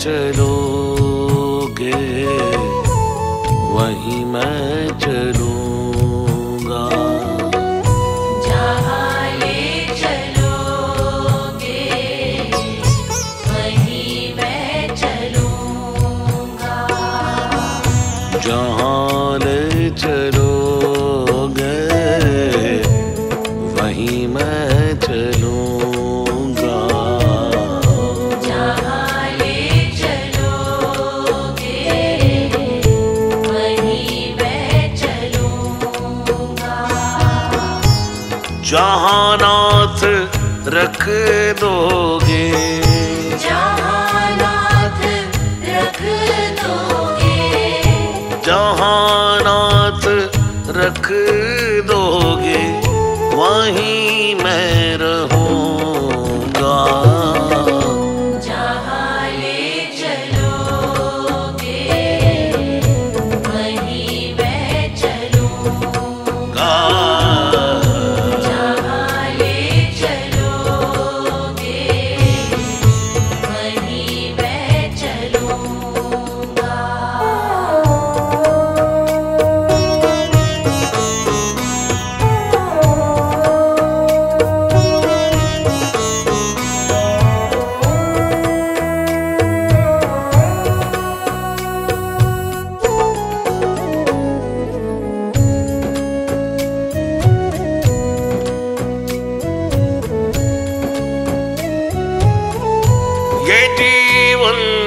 चलोगे वहीं मैं चलूँगा। जहाँ ले चलोगे वहीं मैं चलूँगा। जहाँ ले चलोगे वहीं मैं चलूँगा जहाँ नाथ रख दोगे। जहानाथ रख दोगे। जहानाथ रख दोगे। वहीं मैं रहूँगा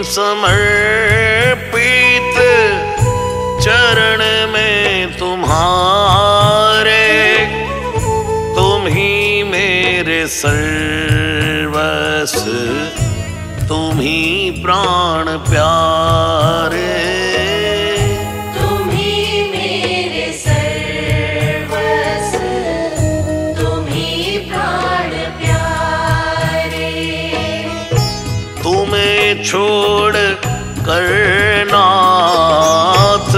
समर्पित चरण में तुम्हारे तुम ही मेरे सर्वस तुम ही प्राण प्यारे। छोड़ कर नाथ।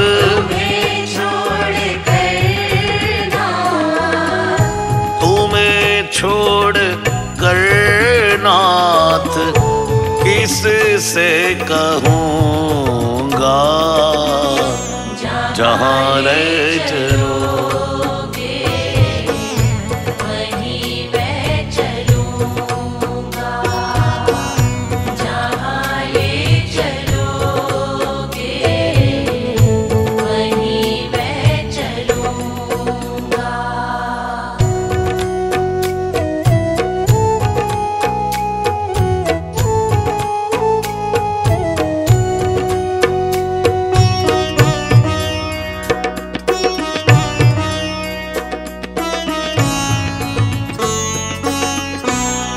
तुम्हें छोड़ कर नाथ किस से कहूँगा? जहाँ ले चलोगे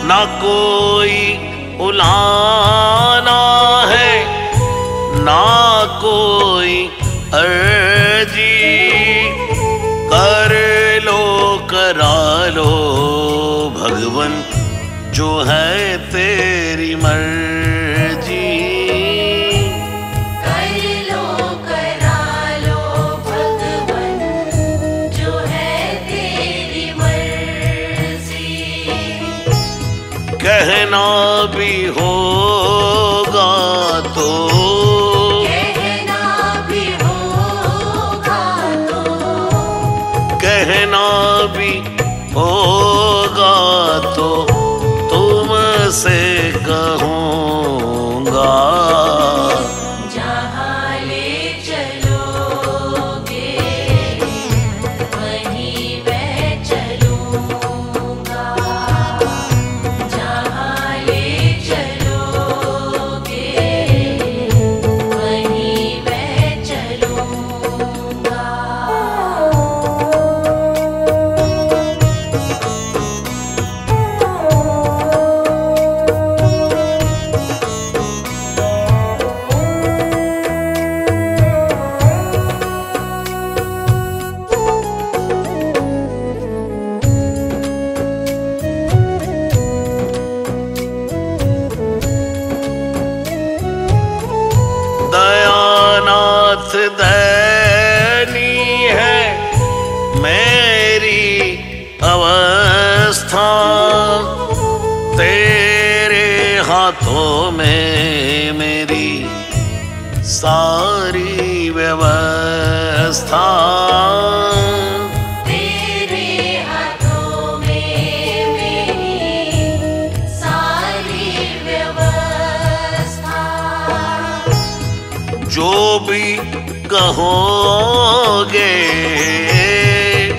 ना कोई उलाना है, ना कोई अर्जी। कर लो, करा लो, भगवन, जो है तेरी मर्ज़ी। कहना भी होगा तो। कहना भी होगा तो। कहना भी होगा तो तुमसे दैनी है। मेरी अवस्था तेरे हाथों में मेरी सारी व्यवस्था। तेरे हाथों में मेरी सारी व्यवस्था। जो भी कहोगे।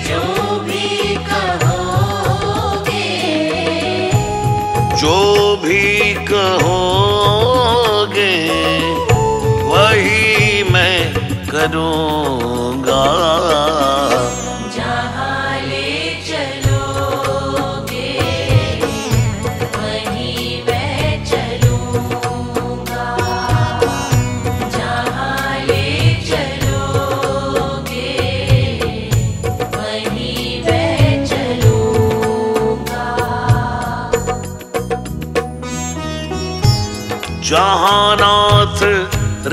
जो भी कहोगे। जो भी कहोगे वही मैं करूँगा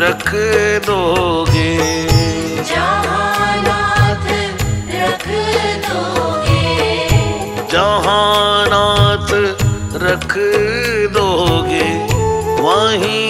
रख दोगे। जहानाथ रख दोगे। जहानाथ रख दोगे। वहीं